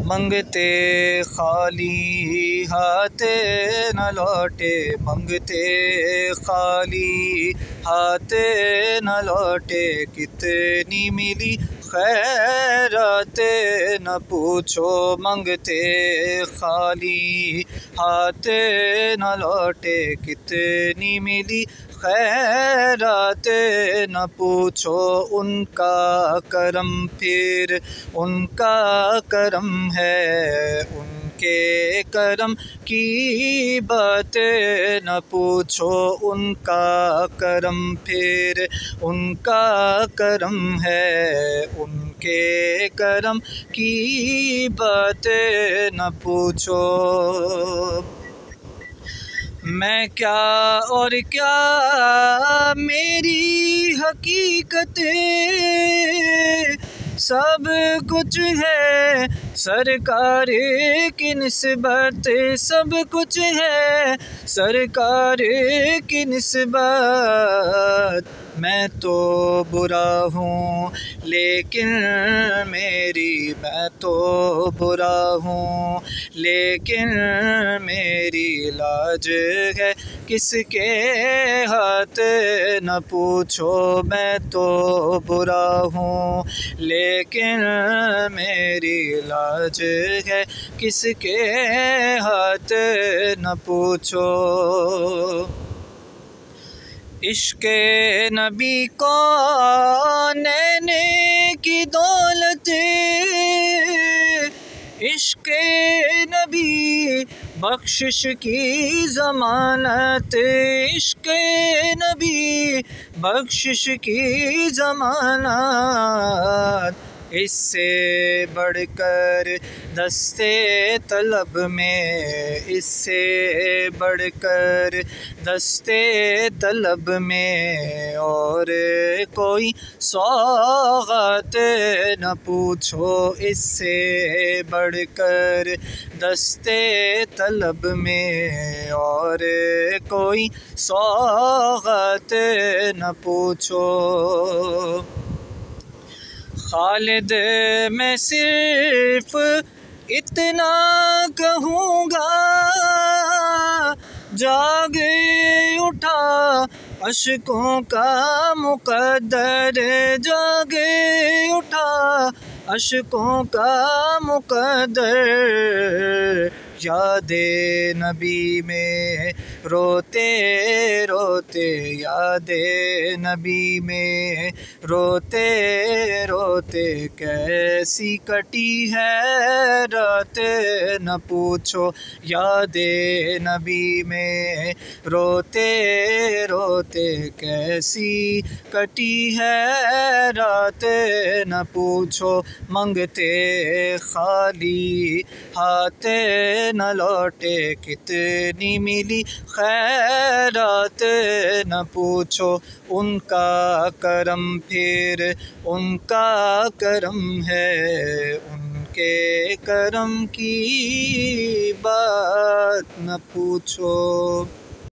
मंगते खाली हाथ न लौटे मंगते खाली हाथ न लौटे कितनी मिली खैरात न पूछो, मंगते खाली। हाथ न लौटे कितनी मिली। खैरात न पूछो, उनका करम फिर, उनका करम है उनके करम की बात न पूछो उनका करम, फिर उनका करम है। उनके करम की बात न पूछो। मैं क्या और क्या? मेरी हकीकत सब कुछ है। सरकार की नस्बत सब कुछ है। सरकार की नस्बत। मैं तो बुरा हूँ, लेकिन मेरी, मैं तो बुरा हूँ, लेकिन मेरी लाज है। किसके हाथ न पूछो, मैं तो बुरा हूँ। लेकिन मेरी लाज है किसके हाथ न पूछो। इश्क नबी को नैने बख्शिश की ज़मानत इश्क नबी बख्शिश की ज़मानत इससे बढ़कर दस्ते तलब में, इससे बढ़कर दस्ते तलब में, और कोई सौगात न पूछो, इससे बढ़कर दस्ते तलब में, और कोई सौगात न पूछो। खालिद मैं सिर्फ़ इतना कहूँगा, जाग उठा, अशकों का मुकदर जाग उठा, अशकों का मुकद्दर याद नबी में। रोते रोते, याद नबी में। रोते रोते, कैसी कटी है रात? न पूछो, याद नबी में। रोते रोते, कैसी कटी है रात? न पूछो, मंगते खाली हाथ न लौटे, कितनी मिली खैरात न पूछो। उनका करम फिर, उनका करम है, उनके करम की बात न पूछो।